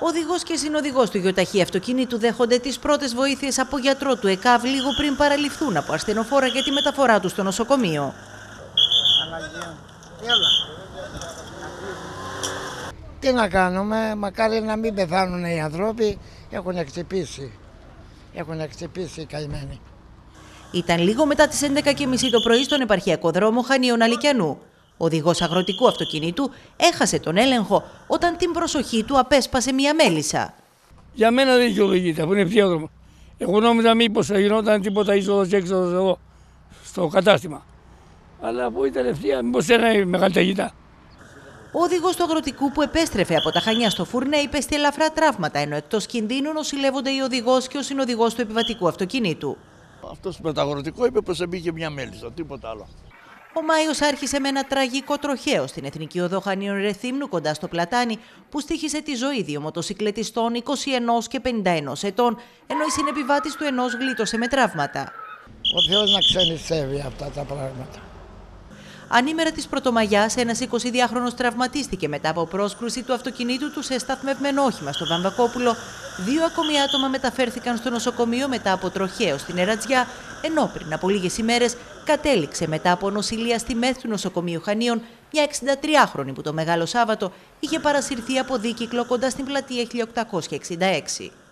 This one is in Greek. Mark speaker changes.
Speaker 1: Οδηγός και συνοδηγός του γιοταχή αυτοκίνητου δέχονται τις πρώτες βοήθειες από γιατρό του ΕΚΑΒ λίγο πριν παραληφθούν από ασθενοφόρα για τη μεταφορά τους στο νοσοκομείο.
Speaker 2: Τι να κάνουμε, μακάρι να μην πεθάνουν οι άνθρωποι, έχουν χτυπήσει. Έχουν χτυπήσει οι καημένοι.
Speaker 1: Ήταν λίγο μετά τις 11.30 το πρωί στον επαρχιακό δρόμο Χανίων Αλικιανού. Ο οδηγός αγροτικού αυτοκινήτου έχασε τον έλεγχο όταν την προσοχή του απέσπασε μια μέλισσα.
Speaker 3: Για μένα δεν δικαιολογείται, αφού είναι ευθύοδρομο. Εγώ νόμιζα μήπως θα γινόταν τίποτα είσοδος και έξοδος εδώ, στο κατάστημα. Αλλά από η τελευταία, μήπως ένα μεγάλη ταγητά.
Speaker 1: Ο οδηγός του αγροτικού που επέστρεφε από τα Χανιά στο Φουρνέ υπέστη ελαφρά τραύματα, ενώ εκτός κινδύνου νοσηλεύονται ο οδηγός και ο συνοδηγός του επιβατικού αυτοκινήτου.
Speaker 4: Αυτός με το αγροτικό είπε πως μπήκε μια μέλισσα, τίποτα άλλο.
Speaker 1: Ο Μάιος άρχισε με ένα τραγικό τροχαίο στην Εθνική Οδό Χανίων Ρεθύμνου κοντά στο Πλατάνι, που στήχησε τη ζωή δύο μοτοσυκλετιστών 21 και 51 ετών, ενώ η συνεπιβάτης του ενός γλίτωσε με τραύματα.
Speaker 2: Ο Θεός να ξενιστεύει αυτά τα πράγματα.
Speaker 1: Ανήμερα της Πρωτομαγιάς, ένας 22χρονο τραυματίστηκε μετά από πρόσκρουση του αυτοκινήτου του σε σταθμευμένο όχημα στο Βαμβακόπουλο. Δύο ακόμη άτομα μεταφέρθηκαν στο νοσοκομείο μετά από τροχαίο στην Ερατζιά, ενώ πριν από λίγες ημέρες κατέληξε μετά από νοσηλεία στη ΜΕΘ του νοσοκομείου Χανίων μια 63χρονη που το Μεγάλο Σάββατο είχε παρασυρθεί από δίκυκλο κοντά στην πλατεία 1866.